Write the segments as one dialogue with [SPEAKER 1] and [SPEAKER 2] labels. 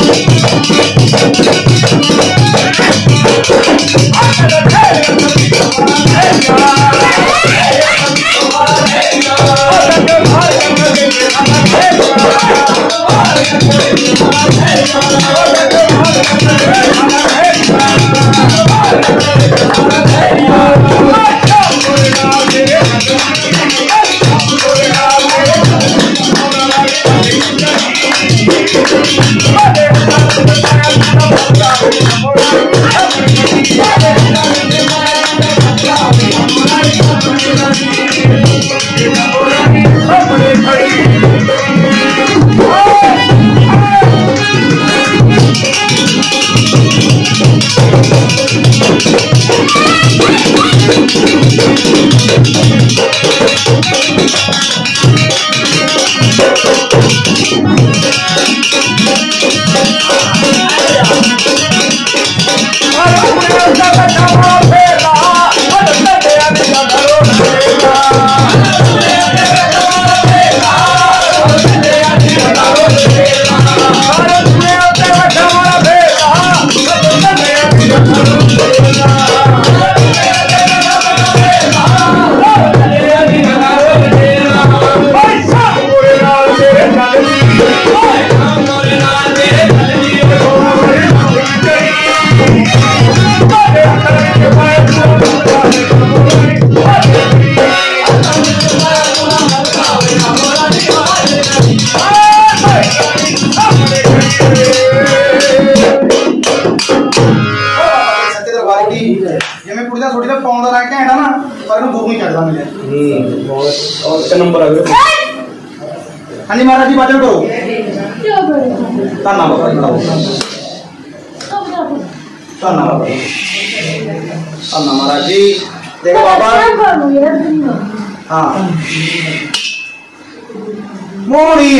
[SPEAKER 1] Hey! ਜਿਵੇਂ ਕੁੜੀ ਦਾ ਛੋਟੀ ਦਾ ਪਾਉਂਦਾ ਰਹਿ ਘੈਂਟਾ ਨਾ ਪਰ ਇਹਨੂੰ ਗੁਰੂ ਨਹੀਂ ਚੜਦਾ ਮਿਲਿਆ
[SPEAKER 2] और क्या नंबर आ गया
[SPEAKER 1] ਹਾਂਜੀ ਮਹਾਰਾਜ ਜੀ ਬਾਜਣ ਕਰੋ
[SPEAKER 3] क्या बड़े
[SPEAKER 1] ਧੰਨਾ ਬਾਬਾ ਜੀ ਬਣਾਓ
[SPEAKER 3] सब जाओ
[SPEAKER 1] ਧੰਨਾ ਬਾਬਾ ਜੀ ਧੰਨਾ ਮਹਾਰਾਜ ਜੀ ਦੇਖੋ ਬਾਬਾ
[SPEAKER 3] क्या करूं यार तुम
[SPEAKER 1] ਹਾਂ ਮੋਣੀ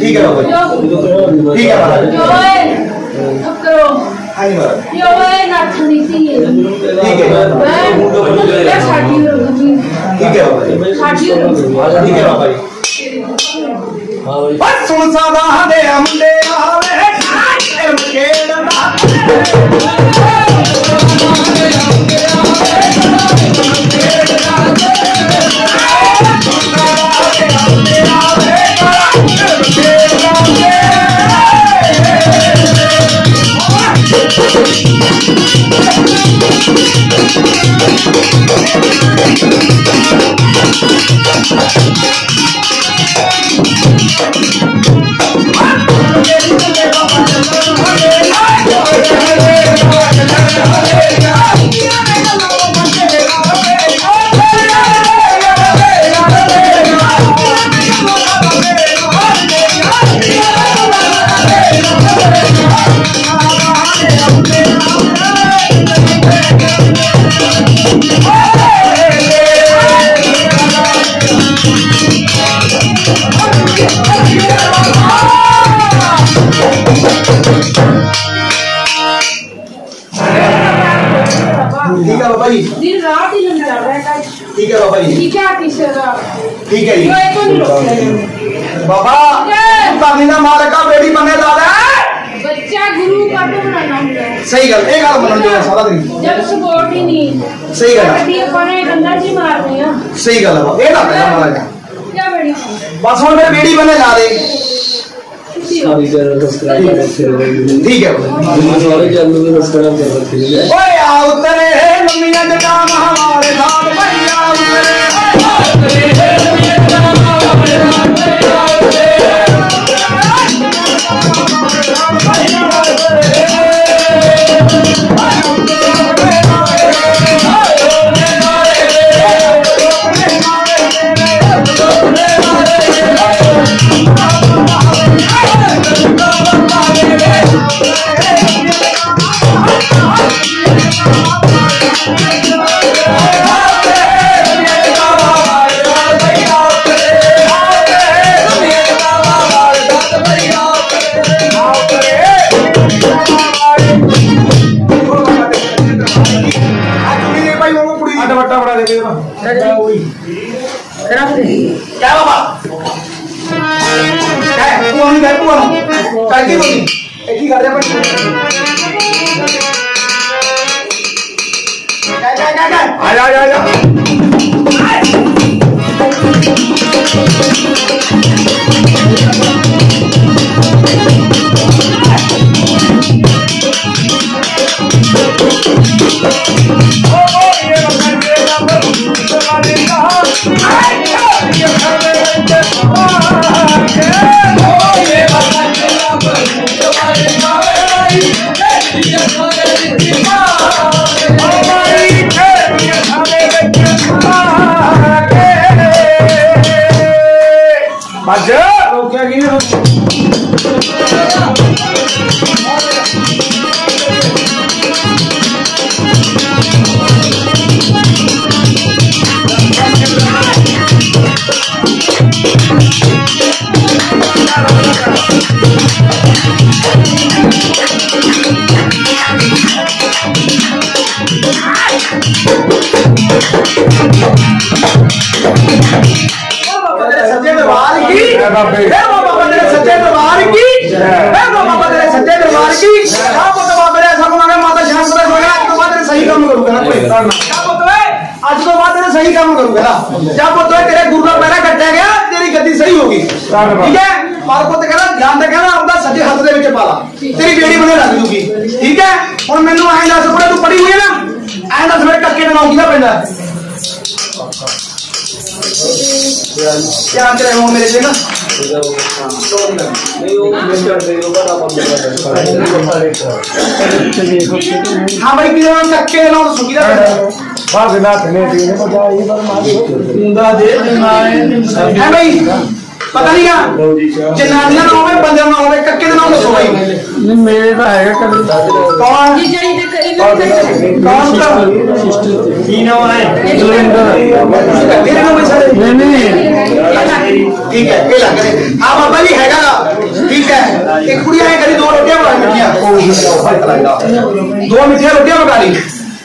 [SPEAKER 3] ठीक
[SPEAKER 2] है
[SPEAKER 3] बाबा ठीक है बाबा अब करो. हाँ
[SPEAKER 1] जी बाबा
[SPEAKER 3] यो है नाथ नीति
[SPEAKER 1] ठीक है
[SPEAKER 3] मैं साठी ठीक है
[SPEAKER 1] बाबा साठी
[SPEAKER 3] ठीक है
[SPEAKER 4] बाबा बस
[SPEAKER 3] सुन सदा दे हम दे आवे केड़ा ठीक है बाबा
[SPEAKER 4] जी। ठीक है हाँ। जी। बाबा तामीना
[SPEAKER 3] मारे का बेड़ी बने दादा बच्चा गुरु का
[SPEAKER 4] तो बनाना सही गल
[SPEAKER 3] एक गल बनन
[SPEAKER 4] दो सारा दिन। जब सपोर्ट ही नहीं।
[SPEAKER 3] सही गल कभी अपने गंदा जी मार रहे
[SPEAKER 4] हैं। सही
[SPEAKER 3] गल है ये ना पहला मारा का
[SPEAKER 4] क्या बेड़ी
[SPEAKER 2] बस हम मेरे बेड़ी
[SPEAKER 3] बने ला दे
[SPEAKER 2] सॉरी जरा सब्सक्राइब करें ठीक है हमारे
[SPEAKER 3] चैनल को सब्सक्राइब कर सकते ओए आ उतरे मम्मी
[SPEAKER 1] ने जटा महावार धाम भई
[SPEAKER 3] Alegre, alegre. क्या बाबा? क्या तू हम कर तू हम कर के एक ही कर दे अपन क्या क्या क्या
[SPEAKER 1] आ जा आ जा ਬੱਜ
[SPEAKER 3] ਬਾਬੇ। ਇਹ ਬਾਬਾ ਤੇਰੇ ਸੱਚੇ ਦਰਬਾਰ ਕੀ? ਇਹ ਬਾਬਾ ਤੇਰੇ ਸੱਚੇ ਦਰਬਾਰ ਕੀ? ਆ ਪੁੱਤ ਬਾਬਾ ਦੇ ਸਭ ਮੰਗੇ ਮਾਤਾ ਸ਼ਾਮ ਦਾ ਸੋਇਆ ਅੱਜ ਤੋਂ ਬਾਅਦ ਤੇਰੇ ਸਹੀ ਕੰਮ ਕਰੂਗਾ। ਨਾ ਕੋਈ ਜਾ ਪੁੱਤ ਓਏ ਅੱਜ ਤੋਂ ਬਾਅਦ ਤੇਰੇ ਸਹੀ ਕੰਮ ਕਰੂਗਾ। ਨਾ ਜਾ ਪੁੱਤ ਓਏ ਤੇਰੇ ਗੁਰੂ ਦਾ ਪੈਰਾ ਕੱਟਿਆ ਗਿਆ ਤੇਰੀ ਗੱਦੀ ਸਹੀ ਹੋ ਗਈ। ਠੀਕ ਹੈ? ਪਰ ਪੁੱਤ ਕਹਿੰਦਾ ਤੇ ਕਹਿੰਦਾ ਆਪਦਾ ਸੱਜੇ ਹੱਥ ਦੇ ਵਿੱਚ ਪਾ ਲਾ। ਤੇਰੀ ਬੇੜੀ ਬਣੇ ਲੱਗ ਜੂਗੀ। ਠੀਕ ਹੈ? ਹੁਣ ਮੈਨੂੰ ਐਂ ਦੱਸ ਕੋਲੇ ਤੂੰ ਪੜੀ ਹੋਈ ਹੈ ਨਾ? ਐਂ ਦੱਸ ਮੇਰੇ ਕੱਕੇ ਦਾ ਨਾਮ ਕਿਹਦਾ ਪੈਂਦਾ। क्या आंसर है वो मेरे
[SPEAKER 2] से ना हाँ भाई किधर सके ना तो
[SPEAKER 3] सुखी बात ना थने दे ने बजाई पर मार दे
[SPEAKER 1] दे है भाई? ਤੇ ਨੇ
[SPEAKER 3] ਦੇ ਪਤਾ ਨਹੀਂ ਆ ਜਨਾਨੀਆਂ ਦਾ ਹੋਵੇ ਬੰਦਿਆਂ ਦਾ ਹੋਵੇ ਕੱਕੇ ਦਾ ਨਾਮ ਦੱਸੋ ਬਾਈ
[SPEAKER 1] ਨਹੀਂ ਮੇਰੇ ਤਾਂ ਹੈਗਾ ਕਦੇ।
[SPEAKER 3] ਕੌਣ?
[SPEAKER 4] ਜੀ ਜੀ ਦੇ ਕਰੀ
[SPEAKER 3] ਕੌਣ ਤਾਂ।
[SPEAKER 1] ਕੀ ਨਾਮ ਹੈ?
[SPEAKER 3] ਕੱਕੇ ਦੇ ਨਾਮ ਸਾਰੇ?
[SPEAKER 1] ਨਹੀਂ ਨਹੀਂ।
[SPEAKER 3] ਠੀਕ ਹੈ ਇਹ ਲੱਗ ਰਿਹਾ। ਆ ਬਾਬਾ ਜੀ ਹੈਗਾ। ਠੀਕ ਹੈ। ਇੱਕ ਕੁੜੀ ਆਏ ਕਰੀ ਦੋ ਰੋਟੀਆਂ ਬਣਾ ਮਿੱਠੀਆਂ ਦੋ ਮਿੱਠੀਆਂ ਰੋਟੀਆਂ ਬਣਾ ਲਈ।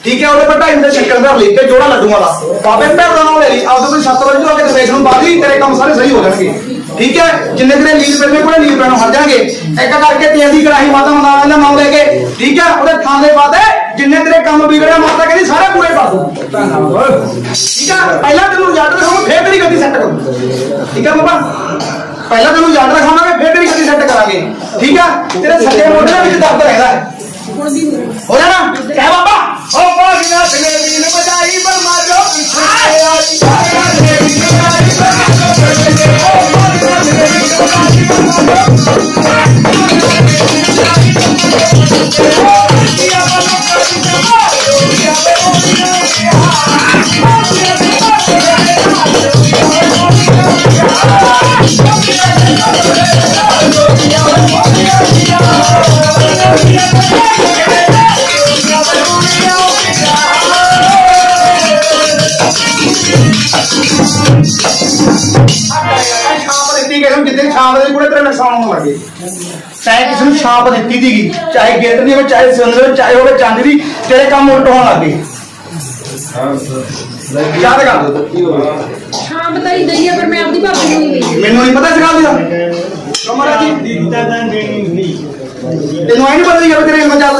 [SPEAKER 3] ਠੀਕ ਹੈ ਉਹਦੇ ਢਾਈ ਦੇ ਸ਼ੱਕਰ ਦਾ ਲਈ ਤੇ ਜੋੜਾ ਲੱਡੂ ਵਾਲਾ ਬਾਬੇ ਭੈਣ ਦਾ ਨਾਮ ਲੈ ਲਈ ਆਪਦੇ ਕੋਈ ਸੱਤ ਵਜੇ ਤੋਂ ਆ ਕੇ ਦੇਖ ਨੂੰ ਬਾਦੀ ਤੇਰੇ ਕੰਮ ਸਾਰੇ ਸਹੀ ਹੋ ਜਾਣਗੇ। ਠੀਕ ਹੈ? ਜਿੰਨੇ ਤੇਰੇ ਲੀਡ ਪੈਣੇ ਕੋਲੇ ਲੀਡ ਪੈਣੋਂ ਹਟ ਜਾਣਗੇ। ਇੱਕ ਕਰਕੇ ਤੇਲ ਦੀ ਕੜਾਹੀ ਮਾਤਾ ਮਨਾਵਾ ਦਾ ਨਾਮ ਲੈ ਕੇ ਠੀਕ ਹੈ? ਉਹਦੇ ਖਾਣ ਦੇ ਬਾਅਦ ਜਿੰਨੇ ਤੇਰੇ ਕੰਮ ਵਿਗੜਿਆ ਮਾਤਾ ਕਹਿੰਦੀ ਸਾਰੇ ਪੂਰੇ ਕਰ ਦੂੰ। ਠੀਕ ਹੈ? ਪਹਿਲਾਂ ਤੈਨੂੰ ਯਾਦ ਰੱਖਾਂਗੇ ਫੇਰ ਤੇਰੀ ਗੱਡੀ ਸੈੱਟ ਕਰੂੰ। ਠੀਕ ਹੈ ਬਾਬਾ ਪਹਿਲਾਂ ਤੈਨੂੰ ਯਾਦ ਰੱਖਾਂਗੇ ਫੇਰ ਤੇਰੀ ਗੱਡੀ ਸੈੱਟ ਕਰਾਂਗੇ। ਠੀਕ ਹੈ? ਤੇਰੇ ਸੱਜੇ ਮੋਢੇ ਦੇ ਵਿੱਚ ਦਰਦ ਰਹਿੰਦਾ ਹੈ। ਹੋ ਜਾਣਾ? ਕਹਿ ਬਾਬਾ ਓ ਬਾਗਨਾ ਤੇਰੇ ਵੀਰ ਬਜਾਈ ਬਰਮਾ ਜੋ ਪਿੱਛੇ। ਆਈ ਤੇਰੇ ਵੀਰ ਬਜਾਈ ਬਰਮਾ ਜੋ ਪਿੱਛੇ ਓ ਬਾਗਨਾ ਤੇਰੇ Ai, ai, ai, ai. ਦਿੱਤੀ ਕਿਸੇ ਨੂੰ ਜਿੱਦੇ ਛਾਪ ਦੇ ਕੋਲੇ ਤੇਰੇ ਨੁਕਸਾਨ ਹੋਣ ਲੱਗੇ ਚਾਹੇ ਕਿਸੇ ਨੂੰ ਛਾਪ ਦਿੱਤੀ ਸੀਗੀ ਚਾਹੇ ਗਿੱਟ ਦੀ ਹੋਵੇ ਚਾਹੇ ਸਿੰਦਰ ਚਾਹੇ ਹੋਵੇ ਚੰਦ ਦੀ ਤੇਰੇ ਕੰਮ ਉਲਟ ਹੋਣ ਲੱਗੇ ਯਾਦ ਕਰ।
[SPEAKER 4] ਹਾਂ ਬਤਾਈ ਦਈਏ ਪਰ ਮੈਂ ਆਪਦੀ ਭਾਬੀ ਨੂੰ ਹੀ ਲਈ
[SPEAKER 3] ਮੈਨੂੰ ਨਹੀਂ ਪਤਾ ਸਿਖਾ ਦਿਆ ਕਮਰਾ ਜੀ
[SPEAKER 1] ਦਿੱਤਾ ਤਾਂ ਦੇਣੀ ਨਹੀਂ।
[SPEAKER 3] ਤੈਨੂੰ ਐ ਨਹੀਂ ਪਤਾ ਯਾਰ ਤੇਰੇ ਇਲਮ ਚੱਲਦਾ।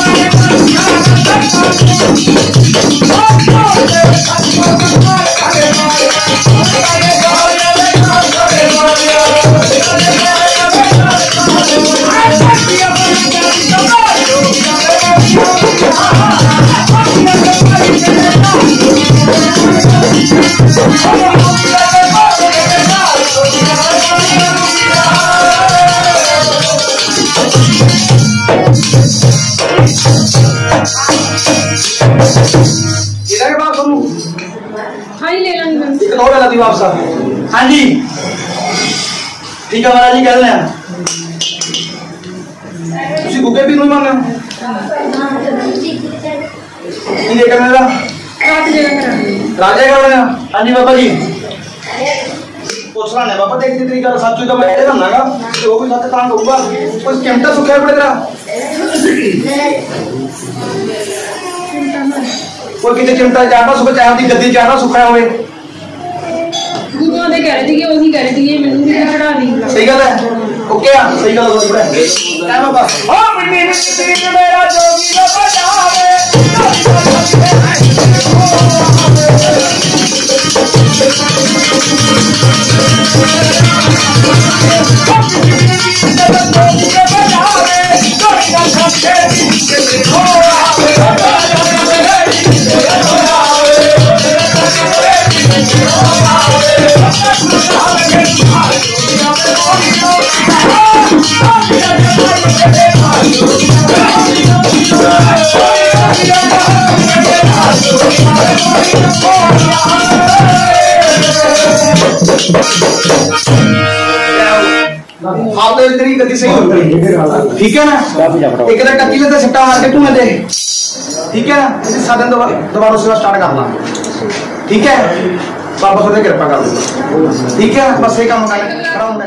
[SPEAKER 3] ਸੁਣੂ
[SPEAKER 4] ਹਾਂ ਹੀ ਲੈ ਲਾਂਗੀ ਮੈਂ
[SPEAKER 3] ਇੱਕ ਹੋਰ ਗੱਲ ਦੀ ਵਾਪਸ ਆ ਹਾਂਜੀ ਠੀਕ ਹੈ ਮਹਾਰਾਜ ਜੀ ਕਹਿ ਦਿੰਦੇ ਆ ਤੁਸੀਂ ਗੁੱਗੇ ਵੀ ਨੂੰ ਹੀ ਮੰਨਦੇ ਹੋ ਕੀ ਦੇ ਕਰਨੇ ਦਾ
[SPEAKER 4] ਰਾਤ ਜਗ੍ਹਾ ਕਰਾਂਗੇ
[SPEAKER 3] ਰਾਜੇ ਕਰਨੇ ਆ ਹਾਂਜੀ ਬਾਬਾ ਜੀ ਪੁੱਛਣਾ ਨੇ ਬਾਬਾ ਦੇਖ ਜੀ ਤੇਰੀ ਗੱਲ ਸੱਚ ਹੋਈ ਤਾਂ ਮੈਂ ਇਹ ਦੰਨਾਗਾ ਤੇ ਉਹ ਵੀ ਸੱਚ ਤਾਂ ਕਹੂੰਗਾ ਕੋਈ ਚਿਮਟਾ ਸੁੱਖਿਆ ਪੜੇ ਤੇਰਾ ਕੋਈ ਕਿਤੇ ਚਿਮਟਾ ਚਾਹਦਾ ਸੁੱਖ ਚਾਹ ਦੀ ਗੱਦੀ ਚਾਹਦਾ ਸੁੱਖਿਆ ਹੋਵੇ
[SPEAKER 4] ਗੁਰੂਆਂ ਦੇ ਕਹਿ ਰਹੇ ਸੀਗੇ ਉਹੀ ਕਹਿ ਰਹੇ ਸੀਗੇ ਮੈਨੂੰ ਵੀ ਚੜਾ ਦੀ
[SPEAKER 3] ਸਹੀ ਗੱਲ ਹੈ ਓਕੇ ਆ ਸਹੀ ਗੱਲ ਬੋਲ ਪੜਾ ਕਹਿ ਬਾਬਾ
[SPEAKER 1] ਓ ਮਿੱਟੀ ਵਿੱਚ ਤੀਰ ਮੇਰਾ ਜੋਗੀ ਦਾ ਬਜਾਵੇ
[SPEAKER 3] ਆਪ ਤੇ ਤੇਰੀ ਗੱਡੀ ਸਹੀ ਹੋ ਗਈ ਠੀਕ ਹੈ ਨਾ ਇੱਕ ਤਾਂ ਟੱਕੀ ਤੇ ਸੱਟਾ ਮਾਰ ਕੇ ਤੂੰ ਦੇ ਠੀਕ ਹੈ ਨਾ ਅਸੀਂ ਸਾਧਨ ਦੁਬਾਰਾ ਦੁਬਾਰਾ ਸੇਵਾ ਸਟਾਰਟ ਕਰਨਾ ਠੀਕ ਹੈ ਬਾਬਾ ਤੁਹਾਡੇ ਕਿਰਪਾ ਕਰ ਦੇ ਠੀਕ ਹੈ ਬਸ ਇਹ ਕੰਮ ਕਰ ਕਰਾਉਂਦਾ